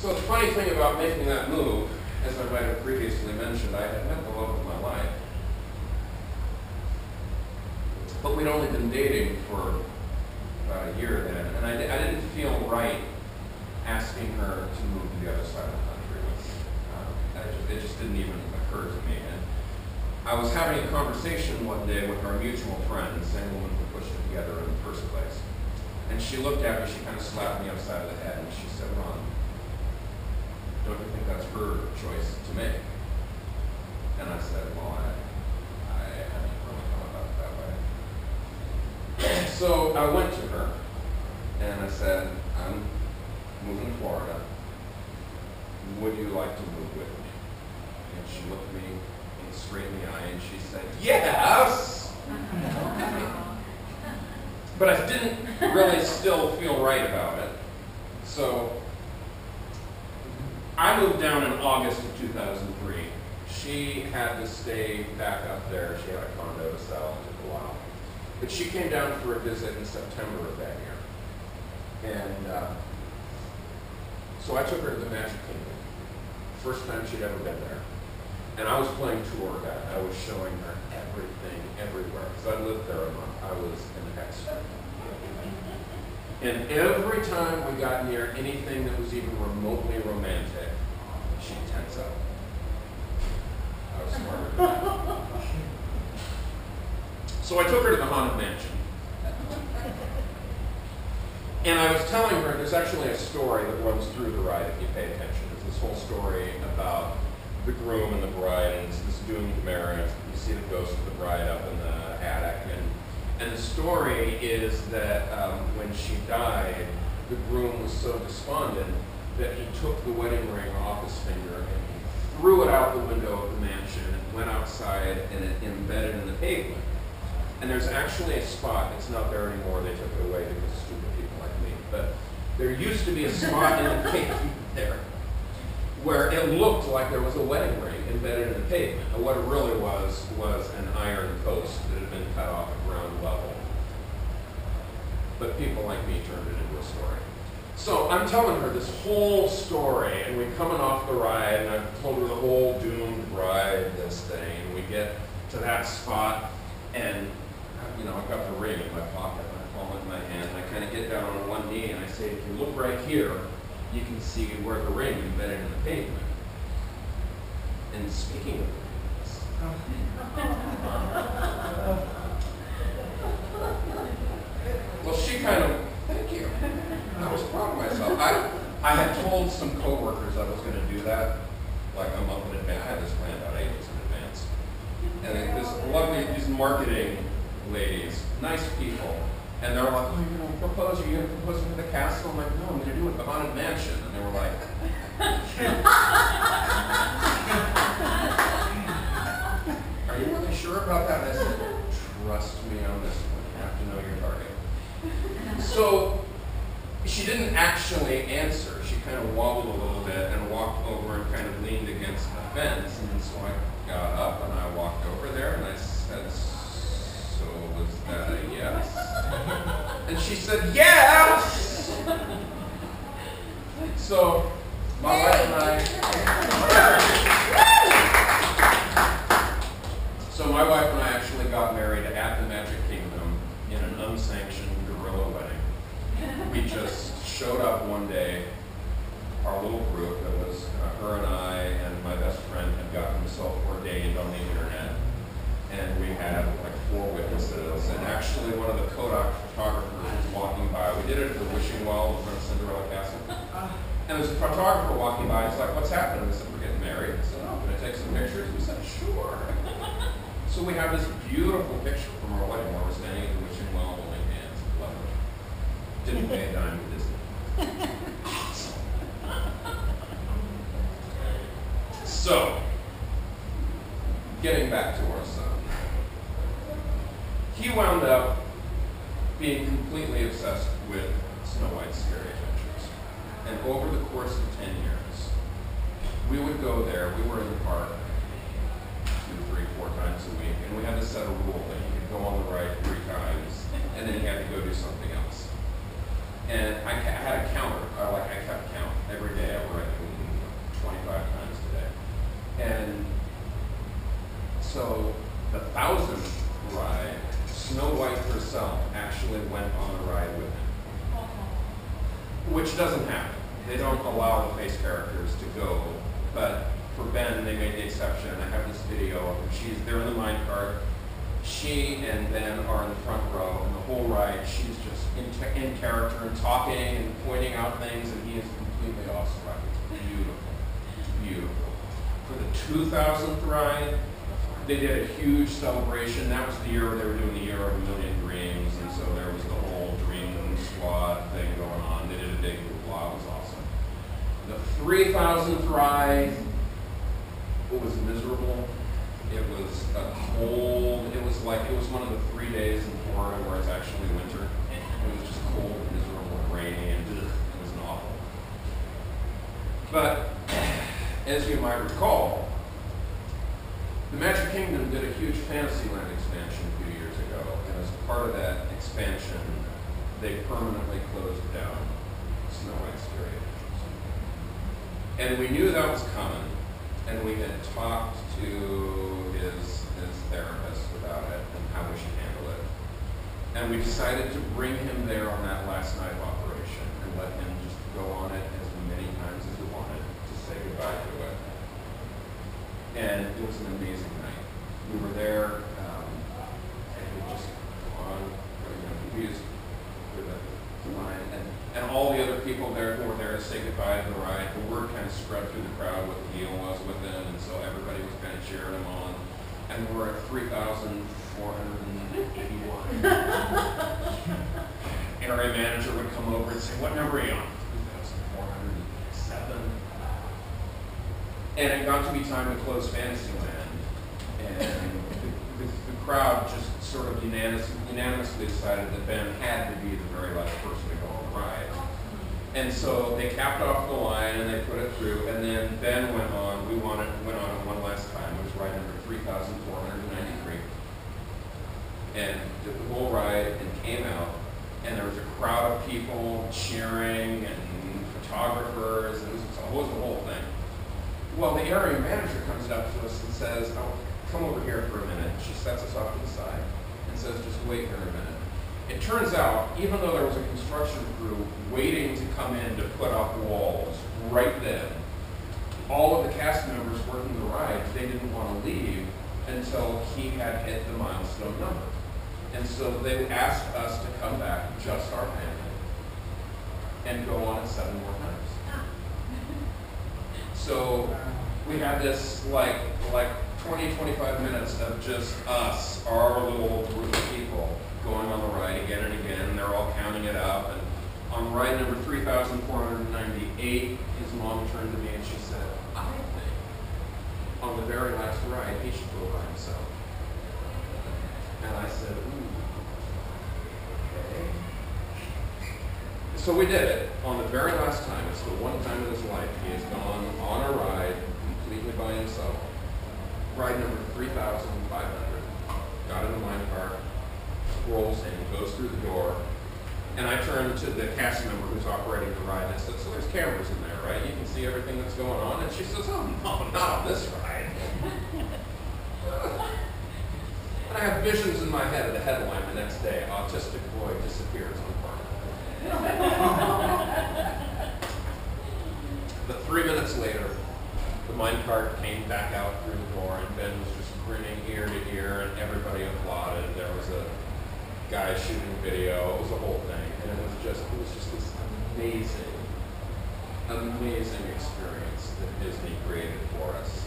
So the funny thing about making that move, as I might have previously mentioned, I had met the love of my life. But we'd only been dating for about a year then, and I, I didn't feel right asking her to move to the other side of the country. Um, just, it just didn't even occur to me. And I was having a conversation one day with our mutual friend, the same woman who pushed it together in the first place. And she looked at me, she kind of slapped me upside of the head, and she said, Ron, don't you think that's her choice to make? And I said, well, I, I haven't really thought about it that way. So I went to her and I said, I'm moving to Florida. Would you like to move with me? And she looked me in straight in the eye and she said, yes! But I didn't really still feel right about it. So I moved down in August of 2003. She had to stay back up there. She had a condo to sell. It took a while. But she came down for a visit in September of that year. And uh, so I took her to the Magic Kingdom. First time she'd ever been there. And I was playing tour guide. I was showing her everything, everywhere. Because I lived there a month. I was an expert. And every time we got near anything that was even remotely romantic, she'd tense up. I was smarter than that. So I took her to the Haunted Mansion. And I was telling her there's actually a story that runs through the ride if you pay attention. It's this whole story about the groom and the bride, and it's this doomed marriage. You see the ghost of the bride up in the attic, and and the story is that um, when she died, the groom was so despondent that he took the wedding ring off his finger and he threw it out the window of the mansion and went outside and it embedded in the pavement. And there's actually a spot, it's not there anymore, they took it away because of stupid people like me, but there used to be a spot in the pavement there where it looked like there was a wedding ring embedded in the pavement. And what it really was, was an iron post that had been cut off at ground level. But people like me turned it into a story. So I'm telling her this whole story, and we're coming off the ride, and I've told her the whole doomed ride, this thing, and we get to that spot, and you know, I've got the ring in my pocket, and I in my hand, and I kind of get down on one knee, and I say, if you look right here, you can see where the ring embedded in the pavement. And speaking of well, she kind of, thank you. I was proud of myself. I, I had told some coworkers I was going to do that, like a month in advance. I had this planned out ages in advance. And this lovely, these marketing ladies, nice people, and they're like, oh, you're going to propose, you're going to propose to the castle? I'm like, no, I'm going to do it at the Haunted Mansion. Fence. And so I got up and I walked over there and I said, so was that a yes? And she said, yes! So my wife and I, so my wife and I actually got married at the Magic Kingdom in an unsanctioned guerrilla wedding. We just showed up one day, our little group, it was uh, her and I and my best friend had gotten himself ordained on the internet. And we had like four witnesses, and actually one of the Kodak photographers was walking by. We did it at the wishing well in front of Cinderella Castle. And there's a photographer walking by, he's like, what's happening? We said, we're getting married. I said, oh, can I take some pictures? We said, sure. So we have this beautiful picture from our wedding where we're standing at the wishing well holding hands. Lovely. Didn't pay a dime to Disney. So, getting back to our son. He wound up being completely obsessed with Snow White's Scary Adventures. And over the course of 10 years, we would go there, we were in the park two, three, four times a week, and we had to set a rule that he could go on the ride three times, and then he had to go do something else. And I, I had a counter, I like I kept count every day. I So the thousandth ride, Snow White herself actually went on a ride with him. Which doesn't happen. They don't allow the face characters to go, but for Ben, they made the exception. I have this video. She's there in the mine cart. She and Ben are in the front row, and the whole ride, she's just in, in character and talking and pointing out things, and he is completely awestruck. It's beautiful, beautiful. For the 2,000th ride, they did a huge celebration. That was the year they were doing the year of a million dreams, and so there was the whole dream squad thing going on. They did a big blah. It was awesome. The 3000th ride it was miserable. It was a cold. It was like it was one of the three days in Florida where it's actually winter. It was just cold, miserable, and rainy, and ugh, it was awful. But as you might recall, the Magic Kingdom did a huge Fantasyland expansion a few years ago, and as part of that expansion, they permanently closed down Snow White Experience. And we knew that was coming, and we had talked to his, his therapist about it and how we should handle it. And we decided to bring him there on that last night of operation and let him just go on it as many times as he wanted to say goodbye to it. And it was an amazing night. We were there, um, and we just on, you know, we used the, the line, and, and all the other people there who were there to say goodbye to the ride, the word kind of spread through the crowd what the deal was with them, and so everybody was kind of cheering him on. And we're at 3,481. Area manager would come over and say, what number are you on? 3,407. And it got to be time to close Fantasyland, and the, the, the crowd just sort of unanimously, unanimously decided that Ben had to be the very last person to go on the ride. And so they capped off the line and they put it through, and then Ben went on. We wanted, went on it one last time. It was ride number 3,493, and did the whole ride and came out, and there was a crowd of people cheering and photographers, and it was, it was a whole thing. Well, the area manager comes up to us and says, oh, come over here for a minute. She sets us off to the side and says, just wait here a minute. It turns out, even though there was a construction crew waiting to come in to put up walls right then, all of the cast members working the ride, they didn't want to leave until he had hit the milestone number. And so they asked us to come back, just our family, and go on it seven more times. So we had this like like 20, 25 minutes of just us, our little group of people, going on the ride again and again, and they're all counting it up. And on ride number 3,498, his mom turned to me and she said, on the very last ride, he should go by himself. And I said, ooh, okay. So we did it on the very last time. It's the one time in his life he has gone on a ride completely by himself. Ride number 3,500. Got in the line car, rolls in, goes through the door, and I turned to the cast member who's operating the ride and I said, so there's cameras in there, right? You can see everything that's going on. And she says, oh, no, not on this ride. and I have visions in my head of the headline the next day, autistic boy disappears on park. but three minutes later, the mine cart came back out through the door and Ben was just grinning ear to ear and everybody applauded. There was a guy shooting video. It was a whole thing. And it was just it was just this amazing, amazing experience that Disney created for us.